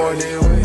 on it.